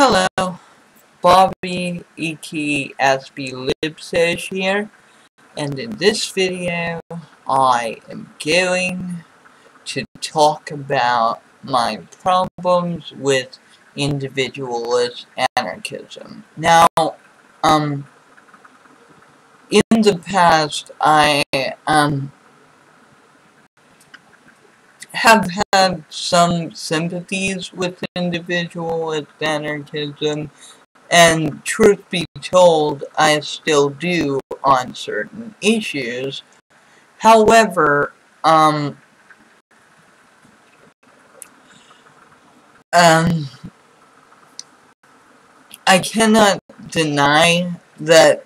Hello, Bobby E.K. SB Libsesh here, and in this video I am going to talk about my problems with individualist anarchism. Now, um, in the past I, um, have had some sympathies with individualist anarchism, and truth be told, I still do on certain issues. However, um, um, I cannot deny that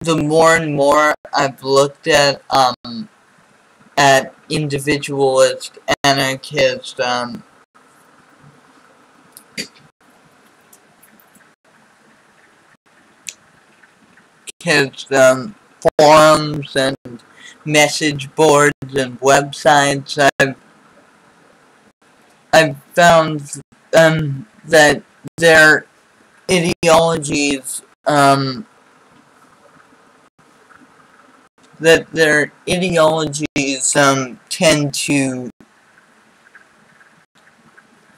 the more and more I've looked at, um, at individualist, anarchist, um, kids, um, forums and message boards and websites. I've, I've found, um, that their ideologies, um, that their ideologies um, tend to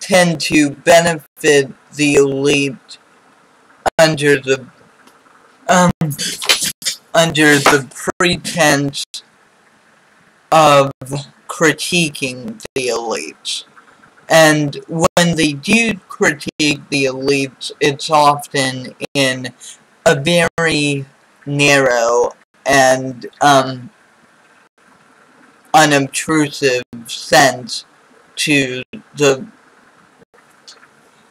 tend to benefit the elite under the um, under the pretense of critiquing the elites. And when they do critique the elites, it's often in a very narrow and um, unobtrusive sense to the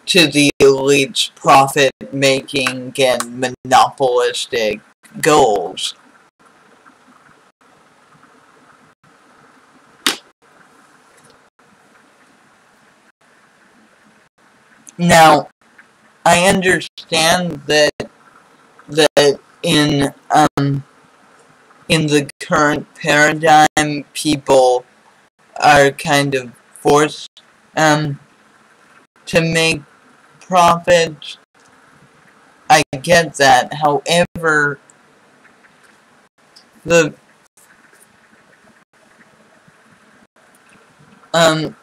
to the elite's profit-making and monopolistic goals. Now, I understand that that in um in the current paradigm, people are kind of forced um, to make profits. I get that. However, the um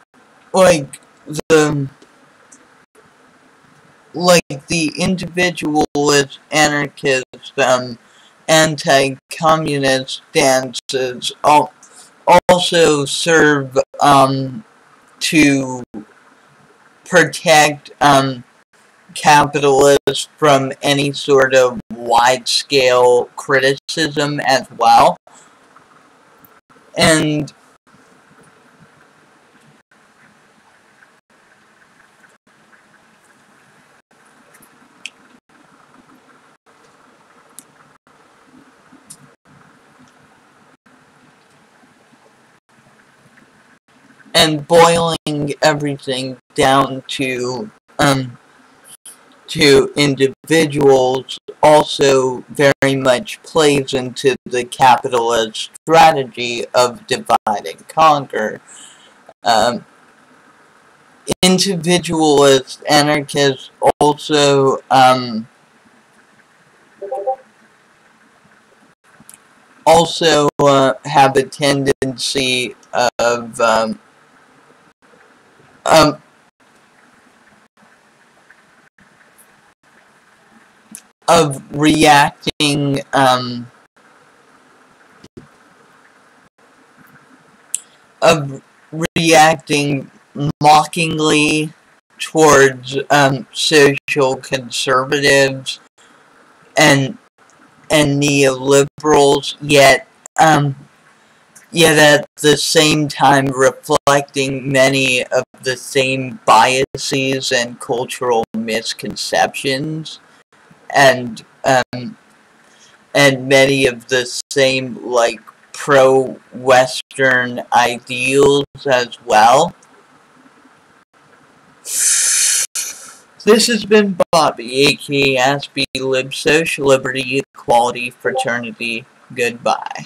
like the like the individualist anarchist um anti-communist stances also serve um, to protect um, capitalists from any sort of wide-scale criticism as well. And and boiling everything down to um to individuals also very much plays into the capitalist strategy of divide and conquer. Um, individualist anarchists also um, also uh, have a tendency of um, um, of reacting um, of reacting mockingly towards um, social conservatives and and neoliberals, yet um, yet at the same time reflecting many of the same biases and cultural misconceptions and um, and many of the same like pro-western ideals as well. This has been Bobby, aka SB Lib Social Liberty Equality Fraternity. Goodbye.